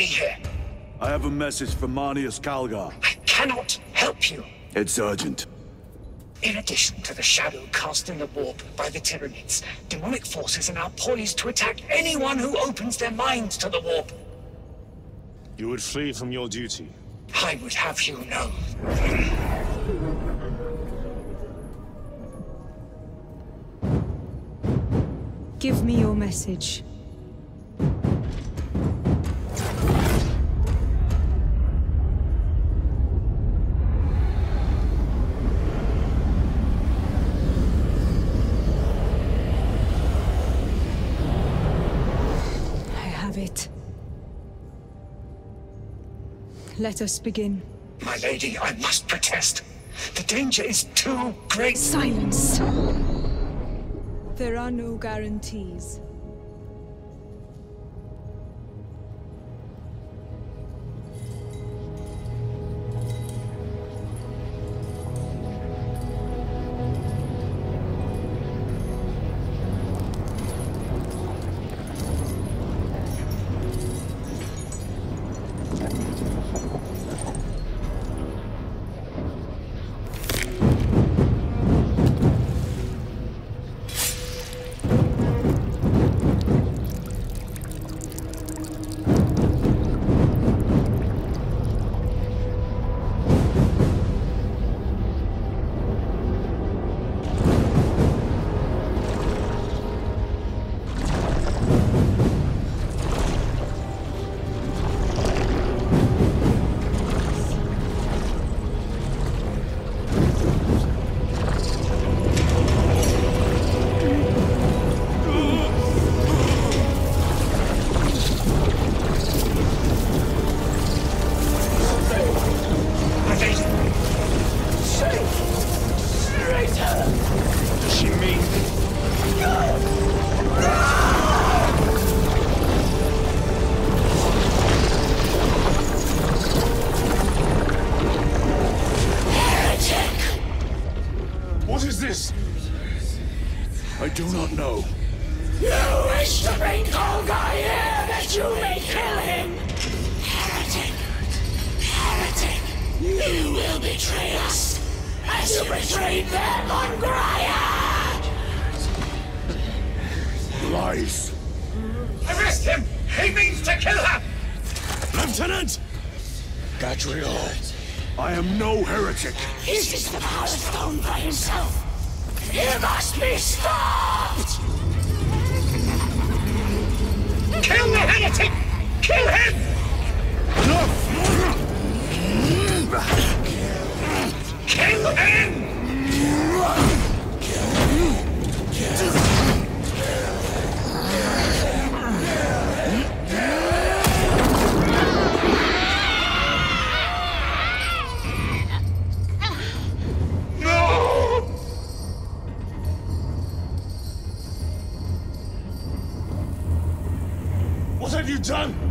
I have a message from Marneus Calgar. I cannot help you. It's urgent. In addition to the shadow cast in the warp by the Tyranids, demonic forces are now poised to attack anyone who opens their minds to the warp. You would flee from your duty. I would have you know. Give me your message. Let us begin. My lady, I must protest. The danger is too great. Silence! There are no guarantees. Is this? I do not know. You wish to bring Calgar here that you may kill him! Heretic! Heretic! You will betray us as you betrayed them on Graia! Lies. Arrest him! He means to kill her! Lieutenant! Gadriel. I am no heretic. He seeks the Power Stone for himself! He must be stopped! Kill the heretic! Kill him! Done?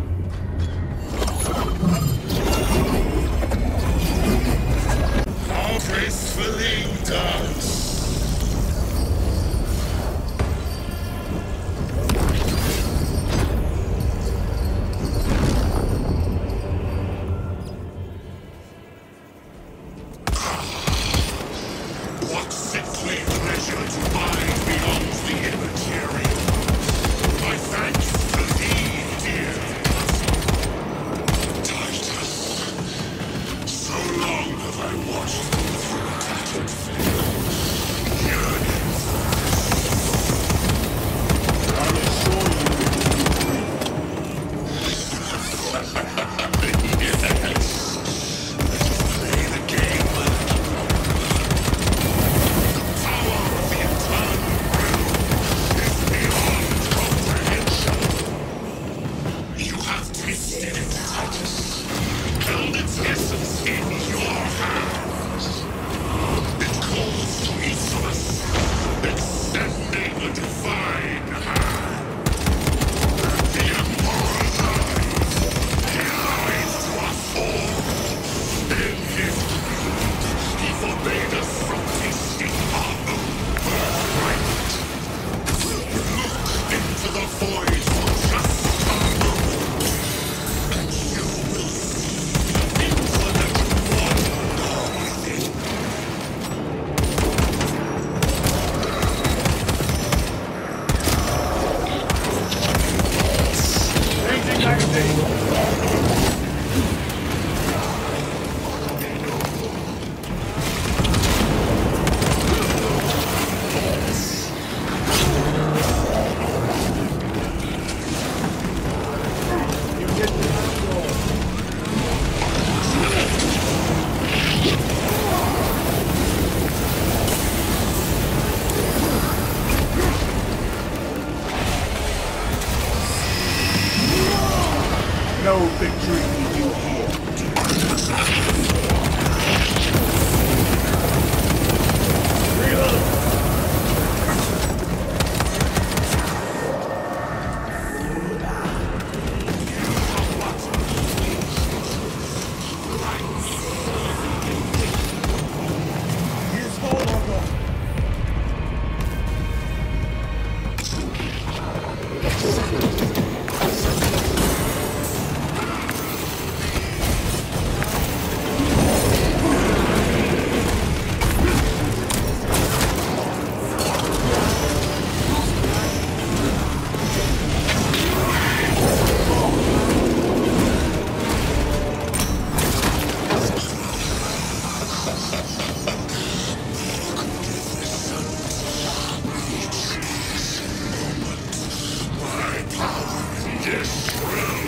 Your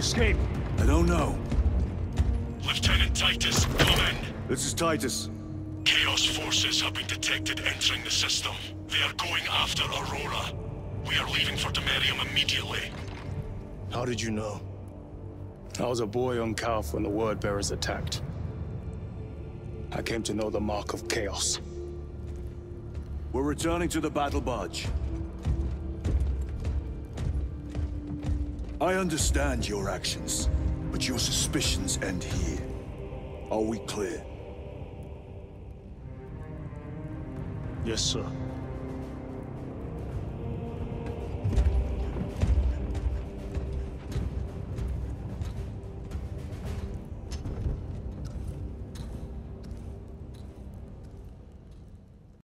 escape? I don't know. Lieutenant Titus, come in. This is Titus. Chaos forces have been detected entering the system. They are going after Aurora. We are leaving for Demerium immediately. How did you know? I was a boy on Calth when the Word Bearers attacked. I came to know the mark of chaos. We're returning to the battle barge. I understand your actions, but your suspicions end here. Are we clear? Yes, sir.